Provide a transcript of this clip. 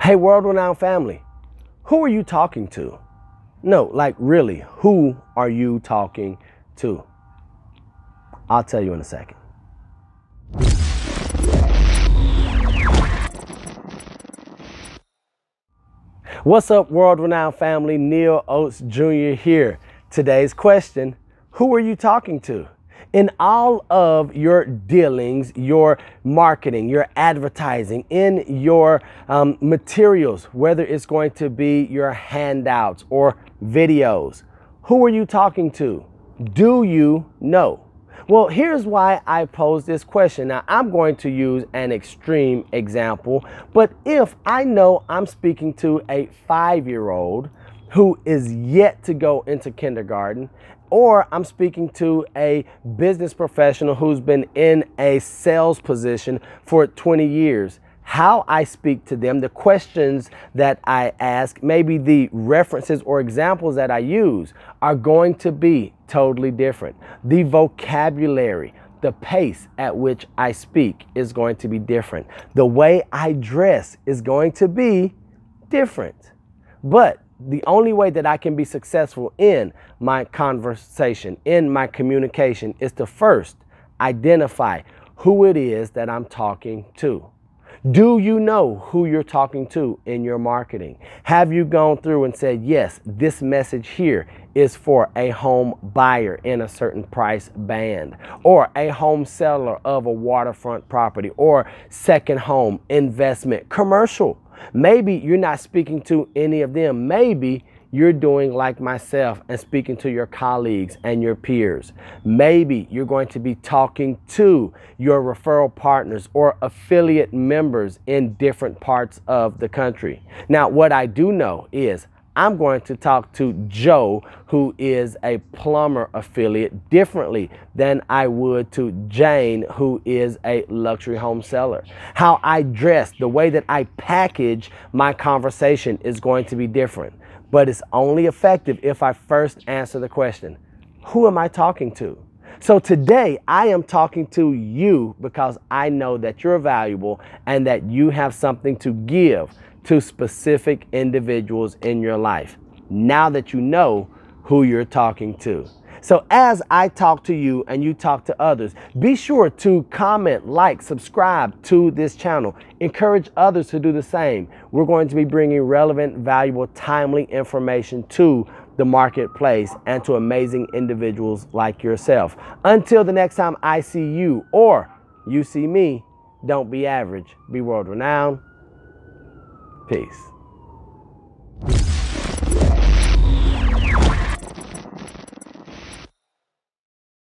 Hey, world renowned family, who are you talking to? No, like really, who are you talking to? I'll tell you in a second. What's up, world renowned family? Neal Oates Jr. here. Today's question Who are you talking to? In all of your dealings, your marketing, your advertising, in your um, materials, whether it's going to be your handouts or videos. Who are you talking to? Do you know? Well, here's why I pose this question. Now, I'm going to use an extreme example, but if I know I'm speaking to a five year old who is yet to go into kindergarten or I'm speaking to a business professional who's been in a sales position for 20 years. How I speak to them, the questions that I ask, maybe the references or examples that I use are going to be totally different. The vocabulary, the pace at which I speak is going to be different. The way I dress is going to be different. But the only way that I can be successful in my conversation, in my communication, is to first identify who it is that I'm talking to. Do you know who you're talking to in your marketing? Have you gone through and said, yes, this message here is for a home buyer in a certain price band, or a home seller of a waterfront property, or second home investment commercial? Maybe you're not speaking to any of them. Maybe you're doing like myself and speaking to your colleagues and your peers. Maybe you're going to be talking to your referral partners or affiliate members in different parts of the country. Now, what I do know is I'm going to talk to Joe, who is a plumber affiliate, differently than I would to Jane, who is a luxury home seller. How I dress, the way that I package my conversation is going to be different. But it's only effective if I first answer the question Who am I talking to? So today I am talking to you because I know that you're valuable and that you have something to give to specific individuals in your life now that you know who you're talking to. So, as I talk to you and you talk to others, be sure to comment, like, subscribe to this channel. Encourage others to do the same. We're going to be bringing relevant, valuable, timely information to the marketplace and to amazing individuals like yourself. Until the next time I see you or you see me, don't be average, be world renowned. Peace.